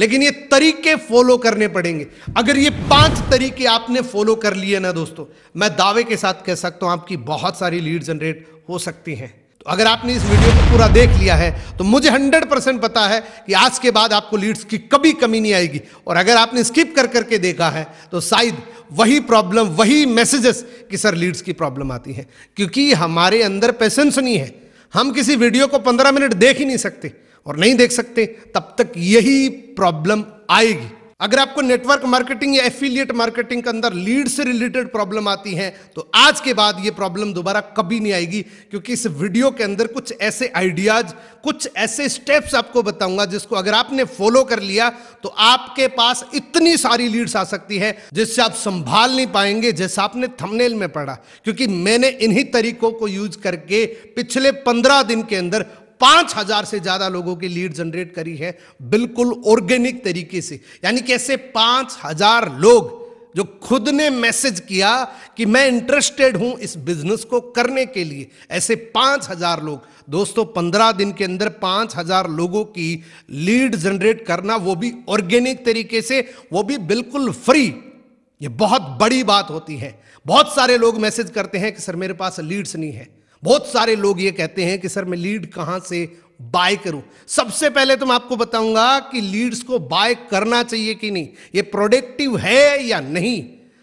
लेकिन ये तरीके फॉलो करने पड़ेंगे। अगर ये पाँच तरीके आपने फॉलो कर लिए ना दोस्तों, मैं दावे के साथ कह सकता हूँ, आपकी बहुत सारी लीड जनरेट हो सकती हैं। तो अगर आपने इस वीडियो को पूरा देख लिया है तो मुझे 100 परसेंट पता है कि आज के बाद आपको लीड्स की कभी कमी नहीं आएगी। और अगर आपने स्किप कर करके देखा है तो शायद वही प्रॉब्लम वही मैसेजेस कि सर लीड्स की प्रॉब्लम आती है। क्योंकि हमारे अंदर पैसेंस नहीं है। हम किसी वीडियो को पंद्रह मिनट देख ही नहीं सकते और नहीं देख सकते, तब तक यही प्रॉब्लम आएगी। अगर आपको नेटवर्क मार्केटिंग या एफिलिएट मार्केटिंग के अंदर लीड से रिलेटेड प्रॉब्लम आती है तो आज के बाद ये प्रॉब्लम दोबारा कभी नहीं आएगी, क्योंकि इस वीडियो के अंदर कुछ ऐसे आइडियाज़ कुछ ऐसे स्टेप्स आपको बताऊँगा जिसको अगर आपने फॉलो कर लिया तो आपके पास इतनी सारी लीड्स आ सकती है जिससे आप संभाल नहीं पाएँगे, जैसा आपने थमनेल में पढ़ा। क्योंकि मैंने इन्हीं तरीकों को यूज़ करके पिछले पंद्रह दिन के अंदर पाँच हज़ार से ज़्यादा लोगों की लीड जनरेट करी है बिल्कुल ऑर्गेनिक तरीके से। यानी कैसे पाँच हज़ार लोग जो खुद ने मैसेज किया कि मैं इंटरेस्टेड हूँ इस बिज़नेस को करने के लिए। ऐसे पाँच हज़ार लोग। दोस्तों, पंद्रह दिन के अंदर पाँच हज़ार लोगों की लीड जनरेट करना वो भी ऑर्गेनिक तरीके से, वो भी बिल्कुल फ्री। ये बहुत बड़ी बात होती है। बहुत सारे लोग मैसेज करते हैं कि, सर, मेरे पास लीड्स नहीं है। बहुत सारे लोग ये कहते हैं कि, सर, मैं लीड कहाँ से बाय करूँ? सबसे पहले तो मैं आपको बताऊँगा कि लीड्स को बाय करना चाहिए कि नहीं। ये प्रोडक्टिव है या नहीं?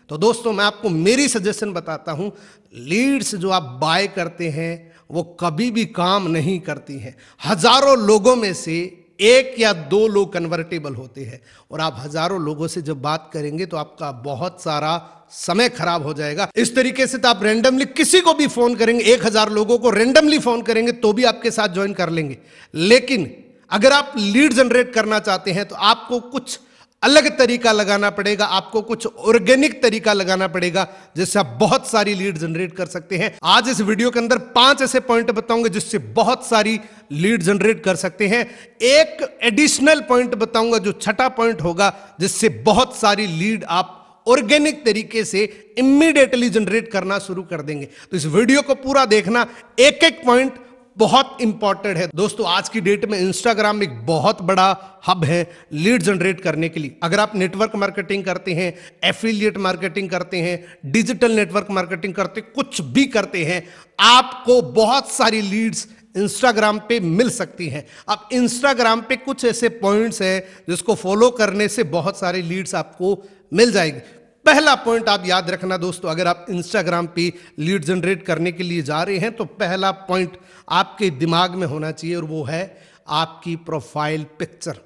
तो दोस्तों, मैं आपको मेरी सजेशन बताता हूँ। लीड्स जो आप बाय करते हैं, वो कभी भी काम नहीं करती हैं। हज़ारों लोगों में से एक या दो लोग कन्वर्टेबल होते हैं। और आप हज़ारों लोगों से जब बात करेंगे तो आपका बहुत सारा समय खराब हो जाएगा। इस तरीके से तो आप रेंडमली किसी को भी फ़ोन करेंगे, एक हज़ार लोगों को रेंडमली फ़ोन करेंगे तो भी आपके साथ ज्वाइन कर लेंगे। लेकिन अगर आप लीड जनरेट करना चाहते हैं तो आपको कुछ अलग तरीका लगाना पड़ेगा, आपको कुछ ऑर्गेनिक तरीका लगाना पड़ेगा, जिससे आप बहुत सारी लीड जनरेट कर सकते हैं। आज इस वीडियो के अंदर पाँच ऐसे पॉइंट बताऊँगे, जिससे बहुत सारी लीड जनरेट कर सकते हैं। एक एडिशनल पॉइंट बताऊँगा, जो छठा पॉइंट होगा, जिससे बहुत सारी लीड आप ऑर्गेनिक तरीके से इमीडिएटली जनरेट करना शुरू कर देंगे। तो इस वीडियो को पूरा देखना एक एक पॉइंट बहुत इंपॉर्टेंट है। दोस्तों, आज की डेट में इंस्टाग्राम एक बहुत बड़ा हब है लीड जनरेट करने के लिए। अगर आप नेटवर्क मार्केटिंग करते हैं एफिलिएट मार्केटिंग करते हैं डिजिटल नेटवर्क मार्केटिंग करते, कुछ भी करते हैं, आपको बहुत सारी लीड्स इंस्टाग्राम पे मिल सकती हैं। अब इंस्टाग्राम पे कुछ ऐसे पॉइंट्स हैं जिसको फॉलो करने से बहुत सारे लीड्स आपको मिल जाएगी। पहला पॉइंट आप याद रखना दोस्तों, अगर आप इंस्टाग्राम पे लीड जनरेट करने के लिए जा रहे हैं तो पहला पॉइंट आपके दिमाग में होना चाहिए और वो है आपकी प्रोफ़ाइल पिक्चर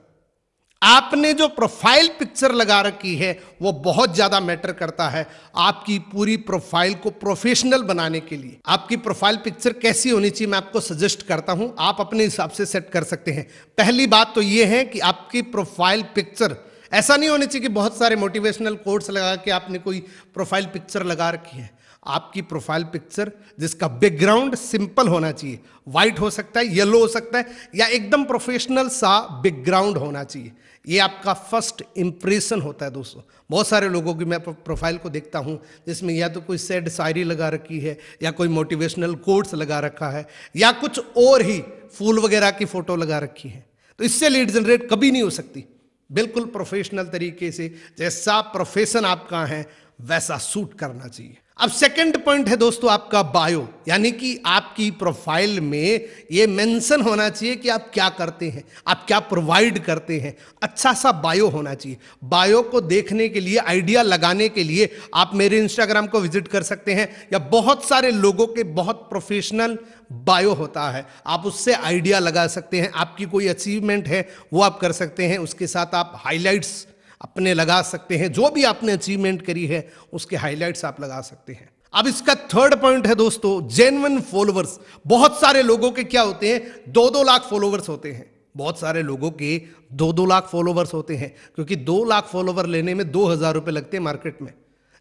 आपने जो प्रोफ़ाइल पिक्चर लगा रखी है, वो बहुत ज़्यादा मैटर करता है आपकी पूरी प्रोफ़ाइल को प्रोफेशनल बनाने के लिए। आपकी प्रोफ़ाइल पिक्चर कैसी होनी चाहिए, मैं आपको सजेस्ट करता हूँ, आप अपने हिसाब से सेट कर सकते हैं। पहली बात तो ये है कि आपकी प्रोफ़ाइल पिक्चर ऐसा नहीं होना चाहिए कि बहुत सारे मोटिवेशनल कोड्स लगा के आपने कोई प्रोफ़ाइल पिक्चर लगा रखी है। आपकी प्रोफ़ाइल पिक्चर जिसका बैकग्राउंड सिंपल होना चाहिए। वाइट हो सकता है येलो हो सकता है, या एकदम प्रोफेशनल सा बैकग्राउंड होना चाहिए। ये आपका फ़र्स्ट इंप्रेशन होता है दोस्तों। बहुत सारे लोगों की मैं प्रोफ़ाइल को देखता हूँ, जिसमें या तो कोई सैड शायरी लगा रखी है, या कोई मोटिवेशनल कोड्स लगा रखा है, या कुछ और ही फूल वगैरह की फ़ोटो लगा रखी है। तो इससे लीड जनरेट कभी नहीं हो सकती। बिल्कुल प्रोफेशनल तरीके से जैसा प्रोफेशन आपका है वैसा सूट करना चाहिए। अब सेकंड पॉइंट है दोस्तों आपका बायो यानी कि आपकी प्रोफ़ाइल में ये मेंशन होना चाहिए कि आप क्या करते हैं, आप क्या प्रोवाइड करते हैं। अच्छा सा बायो होना चाहिए। बायो को देखने के लिए आइडिया लगाने के लिए आप मेरे इंस्टाग्राम को विज़िट कर सकते हैं, या बहुत सारे लोगों के बहुत प्रोफेशनल बायो होता है। आप उससे आइडिया लगा सकते हैं, आपकी कोई अचीवमेंट है, वो आप कर सकते हैं। उसके साथ आप हाईलाइट्स अपने लगा सकते हैं। जो भी आपने अचीवमेंट करी है, उसके हाईलाइट्स आप लगा सकते हैं। अब इसका थर्ड पॉइंट है दोस्तों जेनवन फॉलोवर्स बहुत सारे लोगों के क्या होते हैं? दो दो लाख फॉलोवर्स होते हैं। बहुत सारे लोगों के दो दो लाख फॉलोवर्स होते हैं, क्योंकि दो लाख फॉलोवर लेने में दो हज़ार रुपए लगते हैं मार्केट में।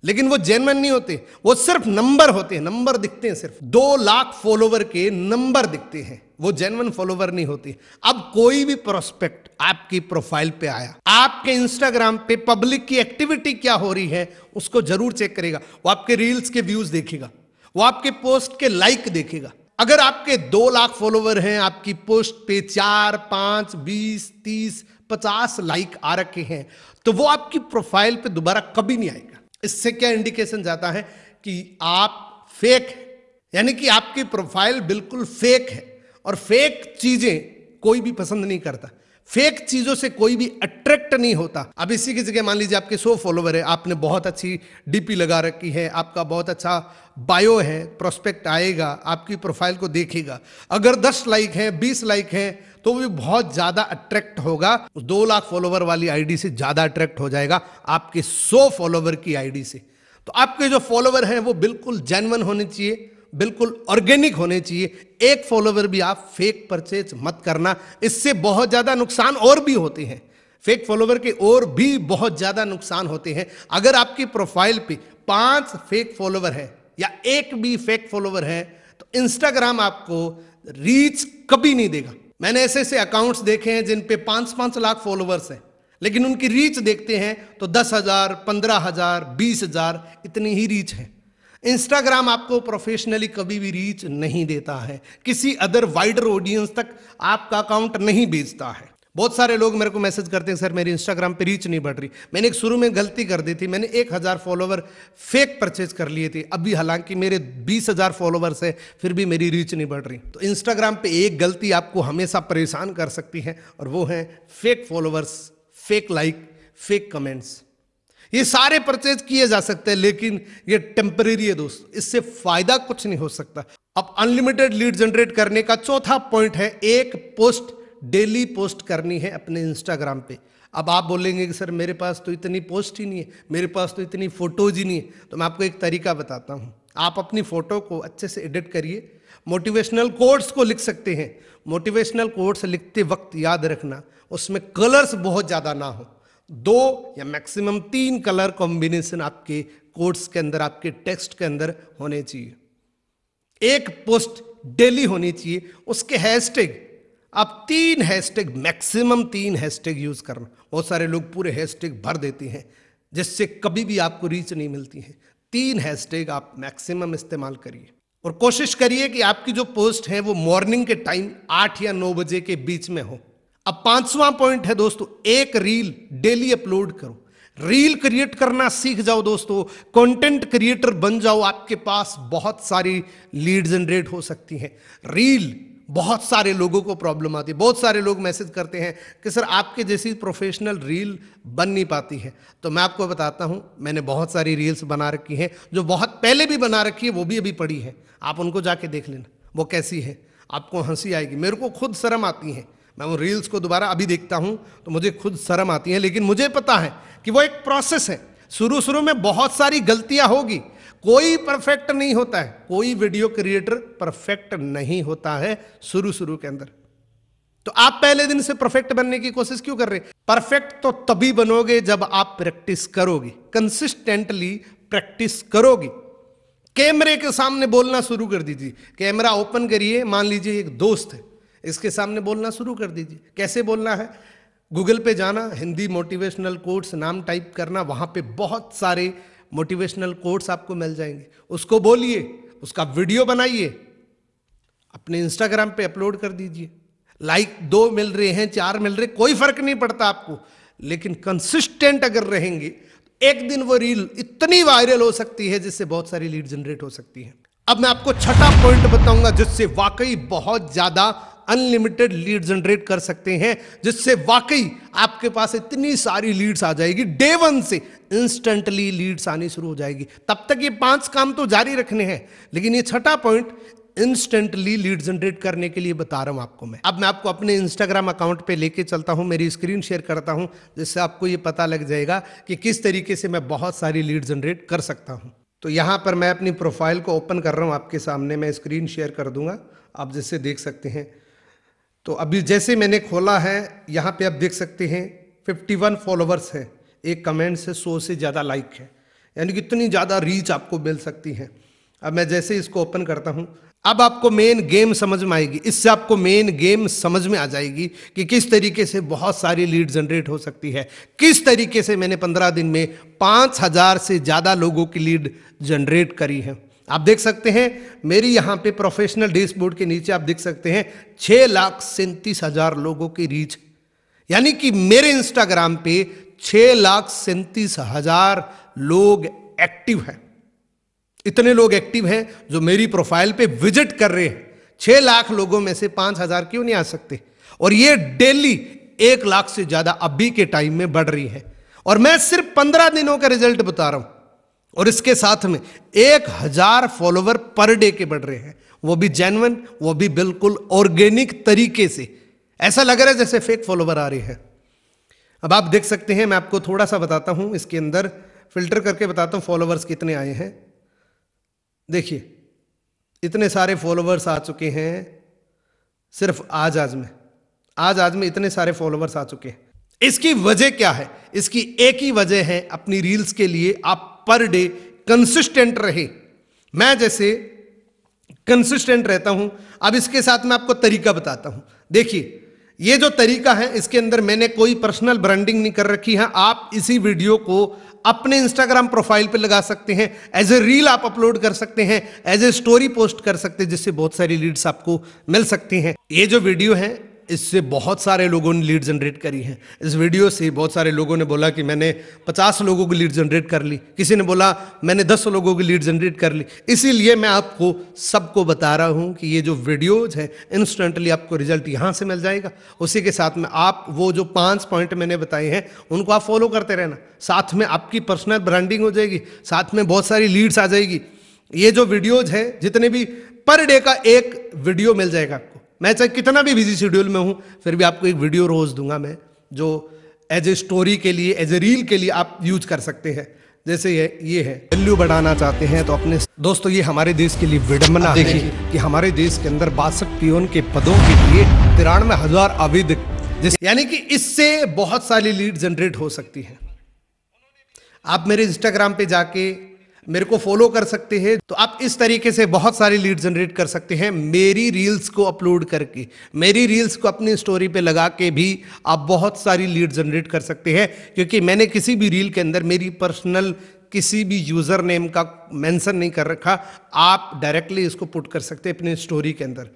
लेकिन वो जेनवन नहीं होते, वो सिर्फ़ नंबर होते हैं नंबर दिखते हैं सिर्फ़। दो लाख फॉलोवर के नंबर दिखते हैं, वो जेनवन फॉलोवर नहीं होते। अब कोई भी प्रोस्पेक्ट आपकी प्रोफ़ाइल पे आया। आपके इंस्टाग्राम पे पब्लिक की एक्टिविटी क्या हो रही है, उसको ज़रूर चेक करेगा। वो आपके रील्स के व्यूज़ देखेगा। वो आपके पोस्ट के लाइक देखेगा। अगर आपके दो लाख फॉलोवर हैं, आपकी पोस्ट पे चार, पाँच, बीस, तीस, पचास लाइक आ रखे हैं तो वो आपकी प्रोफ़ाइल पे दोबारा कभी नहीं आएगा। इससे क्या इंडिकेशन जाता है कि आप फेक है। यानी कि आपकी प्रोफ़ाइल बिल्कुल फेक है। और फेक चीज़ें कोई भी पसंद नहीं करता। फेक चीज़ों से कोई भी अट्रैक्ट नहीं होता। अब इसी की जगह मान लीजिए आपके सौ फॉलोवर है, आपने बहुत अच्छी डीपी लगा रखी है, आपका बहुत अच्छा बायो है प्रोस्पेक्ट आएगा, आपकी प्रोफ़ाइल को देखेगा। अगर दस लाइक है, बीस लाइक है तो भी बहुत ज़्यादा अट्रैक्ट होगा। दो लाख फॉलोवर वाली आईडी से ज़्यादा अट्रैक्ट हो जाएगा आपके सौ फॉलोवर की आईडी से। तो आपके जो फॉलोवर हैं, वो बिल्कुल जेनवन होने चाहिए। बिल्कुल ऑर्गेनिक होने चाहिए। एक फॉलोवर भी आप फेक परचेज मत करना। इससे बहुत ज़्यादा नुकसान और भी होते हैं। फेक फॉलोवर के और भी बहुत ज़्यादा नुकसान होते हैं। अगर आपकी प्रोफ़ाइल पे पाँच फेक फॉलोवर है या एक भी फेक फॉलोवर है तो इंस्टाग्राम आपको रीच कभी नहीं देगा। मैंने ऐसे ऐसे अकाउंट्स देखे हैं जिन पे पाँच पाँच लाख फॉलोवर्स हैं। लेकिन उनकी रीच देखते हैं तो दस हज़ार, पंद्रह हज़ार, बीस हज़ार इतनी ही रीच है। इंस्टाग्राम आपको प्रोफेशनली कभी भी रीच नहीं देता है। किसी अदर वाइडर ऑडियंस तक आपका अकाउंट नहीं भेजता है। बहुत सारे लोग मेरे को मैसेज करते हैं, सर, मेरी इंस्टाग्राम पे रीच नहीं बढ़ रही। मैंने एक शुरू में गलती कर दी थी। मैंने एक हज़ार फॉलोवर फेक परचेज कर लिए थे। अभी हालाँकि मेरे बीस हज़ार फॉलोवर्स है, फिर भी मेरी रीच नहीं बढ़ रही। तो इंस्टाग्राम पे एक गलती आपको हमेशा परेशान कर सकती है, और वो है fake followers fake like fake comments ये सारे परचेज किए जा सकते हैं, लेकिन ये टेम्परेरी है दोस्त। इससे फ़ायदा कुछ नहीं हो सकता। अब अनलिमिटेड लीड जनरेट करने का चौथा पॉइंट है, एक पोस्ट डेली पोस्ट करनी है अपने इंस्टाग्राम पे। अब आप बोलेंगे कि, सर, मेरे पास तो इतनी पोस्ट ही नहीं है, मेरे पास तो इतनी फ़ोटोज़ ही नहीं है। तो मैं आपको एक तरीका बताता हूँ। आप अपनी फ़ोटो को अच्छे से एडिट करिए। मोटिवेशनल कोड्स को लिख सकते हैं। मोटिवेशनल कोड्स लिखते वक्त याद रखना, उसमें कलर्स बहुत ज़्यादा ना हो। दो या मैक्सिमम तीन कलर कॉम्बिनेशन आपके कोड्स के अंदर, आपके टेक्स्ट के अंदर होने चाहिए। एक पोस्ट डेली होनी चाहिए, उसके हैशटैग, आप तीन हैशटैग, मैक्सिमम तीन हैशटैग यूज़ करना। बहुत सारे लोग पूरे हैशटैग भर देते हैं, जिससे कभी भी आपको रीच नहीं मिलती है। तीन हैशटैग आप मैक्सिमम इस्तेमाल करिए। और कोशिश करिए कि आपकी जो पोस्ट है वो मॉर्निंग के टाइम आठ या नौ बजे के बीच में हो। अब पांचवा पॉइंट है दोस्तों, एक रील डेली अपलोड करो। रील क्रिएट करना सीख जाओ दोस्तों कंटेंट क्रिएटर बन जाओ, आपके पास बहुत सारी लीड जनरेट हो सकती हैं। रील बहुत सारे लोगों को प्रॉब्लम आती है, बहुत सारे लोग मैसेज करते हैं कि, सर, आपके जैसी प्रोफेशनल रील बन नहीं पाती है। तो मैं आपको बताता हूँ, मैंने बहुत सारी रील्स बना रखी हैं, जो बहुत पहले भी बना रखी है, वो भी अभी पड़ी है। आप उनको जाके देख लेना, वो कैसी है, आपको हँसी आएगी। मेरे को खुद शर्म आती है मैं वो रील्स को दोबारा अभी देखता हूँ तो मुझे खुद शर्म आती है, लेकिन मुझे पता है कि वो एक प्रोसेस है। शुरू शुरू में बहुत सारी गलतियाँ होगी। कोई परफेक्ट नहीं होता है। कोई वीडियो क्रिएटर परफेक्ट नहीं होता है शुरू शुरू के अंदर। तो आप पहले दिन से परफेक्ट बनने की कोशिश क्यों कर रहे परफेक्ट तो तभी बनोगे जब आप प्रैक्टिस करोगे। कंसिस्टेंटली प्रैक्टिस करोगे। कैमरे के सामने बोलना शुरू कर दीजिए। कैमरा ओपन करिए। मान लीजिए एक दोस्त है। इसके सामने बोलना शुरू कर दीजिए। कैसे बोलना है? गूगल पे जाना, हिंदी मोटिवेशनल कोर्स नाम टाइप करना, वहाँ पे बहुत सारे मोटिवेशनल कोर्स आपको मिल जाएँगे। उसको बोलिए, उसका वीडियो बनाइए, अपने इंस्टाग्राम पे अपलोड कर दीजिए। लाइक दो मिल रहे हैं, चार मिल रहे, कोई फ़र्क नहीं पड़ता आपको। लेकिन कंसिस्टेंट अगर रहेंगे, एक दिन वो रील इतनी वायरल हो सकती है, जिससे बहुत सारी लीड जनरेट हो सकती है। अब मैं आपको छठा पॉइंट बताऊँगा, जिससे वाकई बहुत ज़्यादा अनलिमिटेड लीड जनरेट कर सकते हैं, जिससे वाकई आपके पास इतनी सारी लीड्स आ जाएगी। डे वन से इंस्टेंटली लीड्स आनी शुरू हो जाएगी। तब तक ये पाँच काम तो जारी रखने हैं, लेकिन ये छठा पॉइंट इंस्टेंटली लीड जनरेट करने के लिए बता रहा हूँ आपको मैं। अब मैं आपको अपने इंस्टाग्राम अकाउंट पे लेके चलता हूँ, मेरी स्क्रीन शेयर करता हूँ, जिससे आपको ये पता लग जाएगा कि किस तरीके से मैं बहुत सारी लीड जनरेट कर सकता हूँ। तो यहाँ पर मैं अपनी प्रोफ़ाइल को ओपन कर रहा हूँ, आपके सामने मैं स्क्रीन शेयर कर दूँगा। आप जिससे देख सकते हैं तो अभी जैसे मैंने खोला है, यहाँ पे आप देख सकते हैं 51 फॉलोवर्स हैं। एक कमेंट से सौ से ज़्यादा लाइक है। यानी कि इतनी ज़्यादा रीच आपको मिल सकती है। अब मैं जैसे इसको ओपन करता हूँ, अब आपको मेन गेम समझ में आएगी। इससे आपको मेन गेम समझ में आ जाएगी कि किस तरीके से बहुत सारी लीड जनरेट हो सकती है। किस तरीके से मैंने पंद्रह दिन में पाँच हज़ार से ज़्यादा लोगों की लीड जनरेट करी है। आप देख सकते हैं, मेरी यहाँ पे प्रोफेशनल डैशबोर्ड के नीचे आप देख सकते हैं, छह लाख सैंतीस हज़ार लोगों की रीच यानी कि मेरे इंस्टाग्राम पे छह लाख सैंतीस हज़ार लोग एक्टिव हैं। इतने लोग एक्टिव हैं जो मेरी प्रोफ़ाइल पे विज़िट कर रहे हैं। छह लाख लोगों में से पाँच हज़ार क्यों नहीं आ सकते? और ये डेली एक लाख से ज़्यादा अभी के टाइम में बढ़ रही है। और मैं सिर्फ़ पंद्रह दिनों का रिज़ल्ट बता रहा हूँ। और इसके साथ में एक हज़ार फॉलोवर पर डे के बढ़ रहे हैं। वो भी जेनवन वो भी बिल्कुल ऑर्गेनिक तरीके से। ऐसा लग रहा है जैसे फेक फॉलोवर आ रहे हैं। अब आप देख सकते हैं, मैं आपको थोड़ा सा बताता हूँ इसके अंदर। फ़िल्टर करके बताता हूँ फॉलोवर्स कितने आए हैं। देखिए, इतने सारे फॉलोवर्स आ चुके हैं। सिर्फ़ आज आज में आज आज में इतने सारे फॉलोवर्स आ चुके हैं। इसकी वजह क्या है? इसकी एक ही वजह है, अपनी रील्स के लिए आप पर डे कंसिस्टेंट रहे। मैं जैसे कंसिस्टेंट रहता हूँ, अब इसके साथ मैं आपको तरीका बताता हूँ। देखिए, ये जो तरीका है, इसके अंदर मैंने कोई पर्सनल ब्रांडिंग नहीं कर रखी है। आप इसी वीडियो को अपने इंस्टाग्राम प्रोफ़ाइल पे लगा सकते हैं। एज ए रील आप अपलोड कर सकते हैं। एज ए स्टोरी पोस्ट कर सकते हैं, जिससे बहुत सारी लीड्स आपको मिल सकती हैं। ये जो वीडियो है इससे बहुत सारे लोगों ने लीड जनरेट करी है। इस वीडियो से बहुत सारे लोगों ने बोला कि मैंने 50 लोगों की लीड जनरेट कर ली। किसी ने बोला, मैंने 10 लोगों की लीड जनरेट कर ली। इसीलिए मैं आपको, सबको बता रहा हूँ कि ये जो वीडियोज़ है इंस्टेंटली आपको रिज़ल्ट यहाँ से मिल जाएगा। उसी के साथ में आप वो जो पाँच पॉइंट मैंने बताए हैं, उनको आप फॉलो करते रहना। साथ में आपकी पर्सनल ब्रांडिंग हो जाएगी। साथ में बहुत सारी लीड्स आ जाएगी। ये जो वीडियोज़ है, जितने भी पर डे का एक वीडियो मिल जाएगा आपको। मैं चाहे कितना भी बिज़ी शेड्यूल में हूँ फिर भी आपको एक वीडियो रोज दूँगा मैं जो एज ए स्टोरी के लिए एज ए रील के लिए आप यूज़ कर सकते हैं। जैसे ये ये है। वैल्यू बढ़ाना चाहते हैं तो अपने दोस्तों ये हमारे देश के लिए विडम्बना है कि हमारे देश के अंदर बासठ पियोन के पदों के लिए तिरानवे हज़ार आवेदक यानी कि इससे बहुत सारी लीड जनरेट हो सकती है। आप मेरे इंस्टाग्राम पे जाके मेरे को फॉलो कर सकते हैं। तो आप इस तरीके से बहुत सारी लीड जनरेट कर सकते हैं मेरी रील्स को अपलोड करके। मेरी रील्स को अपनी स्टोरी पे लगा के भी आप बहुत सारी लीड जनरेट कर सकते हैं। क्योंकि मैंने किसी भी रील के अंदर मेरी पर्सनल किसी भी यूज़र नेम का मेंशन नहीं कर रखा। आप डायरेक्टली इसको पुट कर सकते हैं अपनी स्टोरी के अंदर।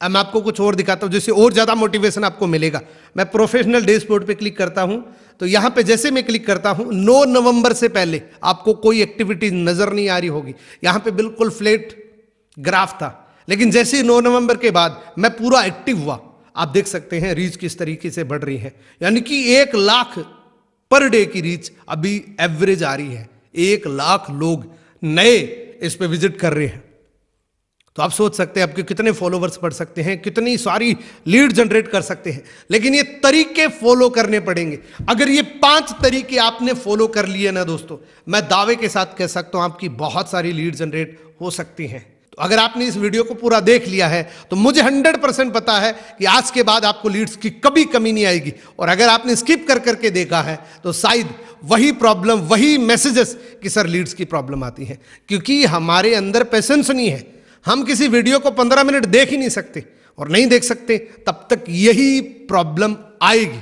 अब मैं आपको कुछ और दिखाता हूँ, जिससे और ज़्यादा मोटिवेशन आपको मिलेगा। मैं प्रोफेशनल डैशबोर्ड पे क्लिक करता हूँ। तो यहाँ पे जैसे मैं क्लिक करता हूँ 9 नवंबर से पहले आपको कोई एक्टिविटी नज़र नहीं आ रही होगी। यहाँ पे बिल्कुल फ्लैट ग्राफ था। लेकिन जैसे ही 9 नवंबर के बाद मैं पूरा एक्टिव हुआ। आप देख सकते हैं रीच किस तरीके से बढ़ रही है। यानी कि एक लाख पर डे की रीच अभी एवरेज आ रही है। एक लाख लोग नए इस पर विज़िट कर रहे हैं। तो आप सोच सकते हैं आपके कितने फॉलोवर्स बढ़ सकते हैं, कितनी सारी लीड जनरेट कर सकते हैं। लेकिन ये तरीके फॉलो करने पड़ेंगे। अगर ये पाँच तरीके आपने फॉलो कर लिए ना दोस्तों, मैं दावे के साथ कह सकता हूँ, आपकी बहुत सारी लीड जनरेट हो सकती हैं। तो अगर आपने इस वीडियो को पूरा देख लिया है तो मुझे हंड्रेड परसेंट पता है कि आज के बाद आपको लीड्स की कभी कमी नहीं आएगी। और अगर आपने स्किप कर करके देखा है तो शायद वही प्रॉब्लम वही मैसेजेस कि सर लीड्स की प्रॉब्लम आती है। क्योंकि हमारे अंदर पेशेंस नहीं है। हम किसी वीडियो को पंद्रह मिनट देख ही नहीं सकते और नहीं देख सकते, तब तक यही प्रॉब्लम आएगी।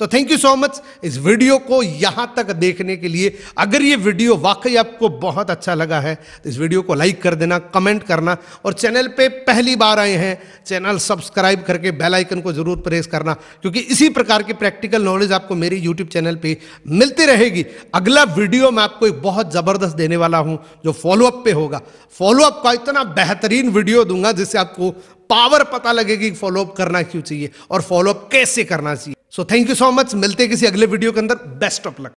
तो थैंक यू सो मच इस वीडियो को यहाँ तक देखने के लिए अगर ये वीडियो वाकई आपको बहुत अच्छा लगा है तो इस वीडियो को लाइक कर देना कमेंट करना और चैनल पे पहली बार आए हैं चैनल सब्सक्राइब करके बेल आइकन को ज़रूर प्रेस करना, क्योंकि इसी प्रकार की प्रैक्टिकल नॉलेज आपको मेरी यूट्यूब चैनल पर मिलती रहेगी। अगला वीडियो मैं आपको एक बहुत ज़बरदस्त देने वाला हूँ, जो फॉलोअप पे होगा। फॉलोअप का इतना बेहतरीन वीडियो दूँगा जिससे आपको पावर पता लगेगी फॉलोअप करना क्यों चाहिए और फॉलोअप कैसे करना चाहिए। So thank you so much मिलते हैं किसी अगले वीडियो के अंदर। Best of luck